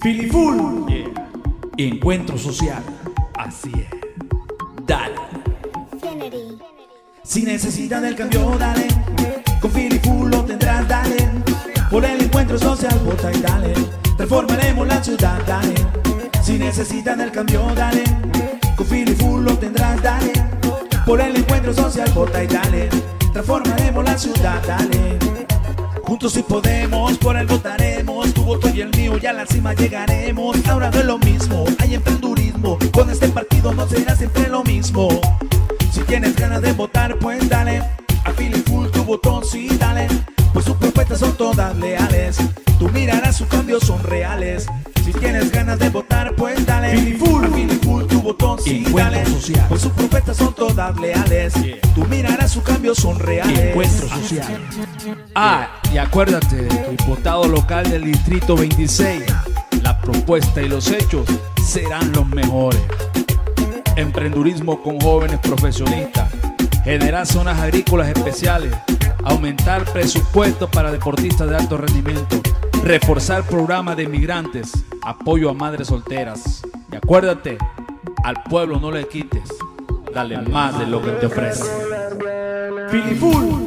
Filiful. Yeah. Encuentro social. Así es. Dale. Si necesitas del cambio, dale. Con Filiful lo tendrás, dale. Por el encuentro social, vota y dale. Transformaremos la ciudad, dale. Si necesitas del cambio, dale. Con Filiful lo tendrás, dale. Por el encuentro social, vota y dale. Transformaremos la ciudad, dale. Juntos si podemos, por él votaremos. Voto y el mío, ya a la cima llegaremos. Ahora no es lo mismo, hay emprendurismo. Con este partido no será siempre lo mismo. Si tienes ganas de votar, pues dale. A Philly Full tu botón, sí, dale. Pues sus propuestas son todas leales. Tú mirarás sus cambios son reales. Si tienes ganas de votar, pues dale. Philly Full, a Philly Full tu botón, sí, Encuentro dale. social. Pues sus propuestas son todas leales. Yeah. Tú mirarás sus cambios son reales. Encuentro social. Ah, y acuérdate diputado local del Distrito 26. La propuesta y los hechos serán los mejores. Emprendurismo con jóvenes profesionistas. Generar zonas agrícolas especiales. Aumentar presupuestos para deportistas de alto rendimiento. Reforzar programas de inmigrantes. Apoyo a madres solteras. Y acuérdate, al pueblo no le quites. Dale más de lo que te ofrece. Full.